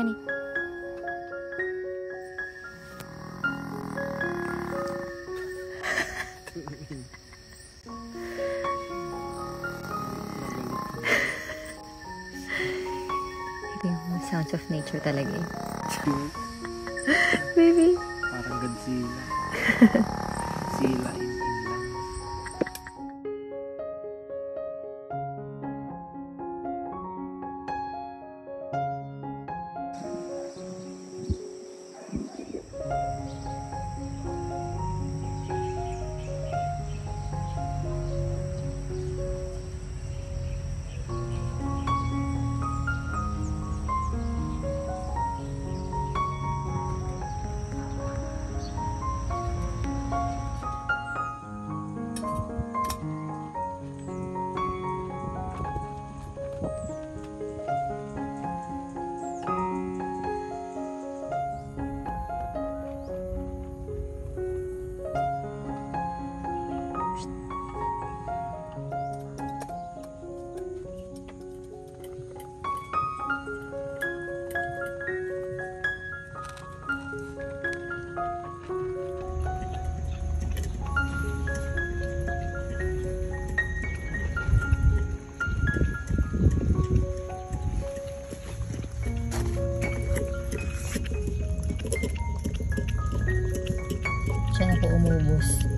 Penny. Ito yung sounds of nature talaga eh. Baby. Parang Godzilla. Sila na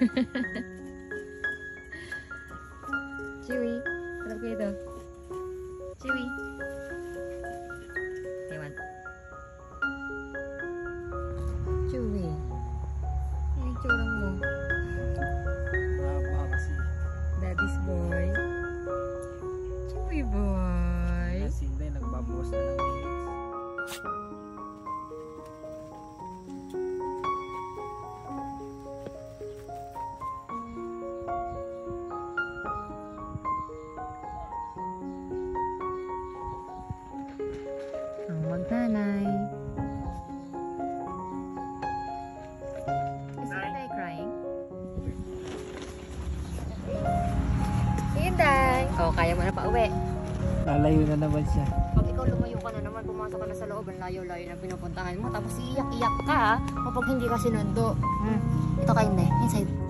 Chewy, harap kayo ito. Chewy. Ewan. Chewy. Yan yung tsura mo. Mahaba kasi. Daddy's boy. Chewy boy. Kasi hindi, nagbabawas na ng Magnanay. Is Inday crying? Inday! Oh, kaya mo na pa uwi. Lalayo na naman siya. Pag ikaw lumayo ka na naman, pumasok ka na sa loob, ang layo-layo na pinupuntahan mo, tapos iiyak-iyak ka kapag hindi ka sinundo. Hmm. Ito kayo hindi, inside.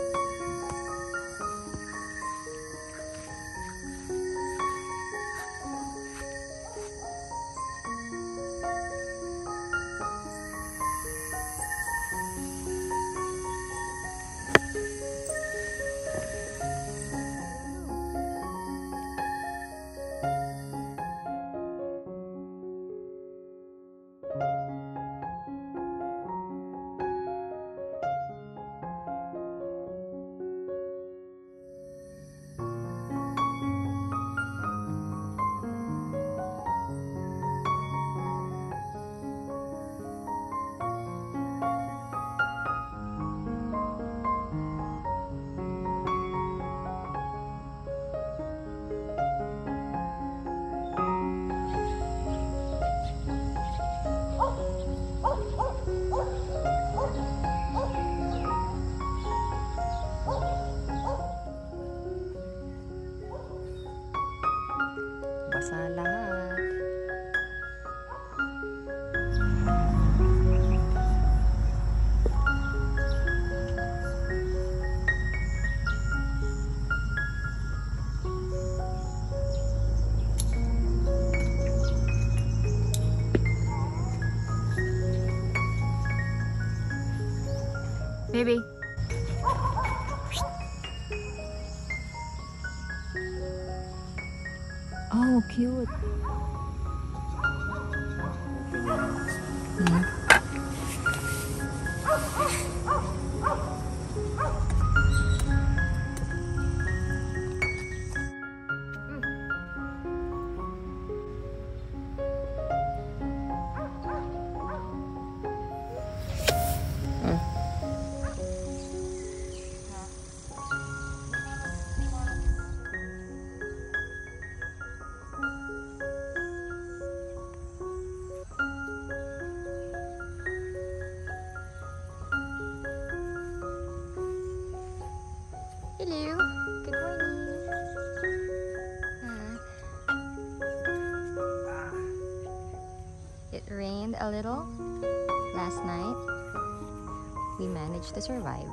Oh, cute. Hello. Good morning. Ah. It rained a little last night. We managed to survive.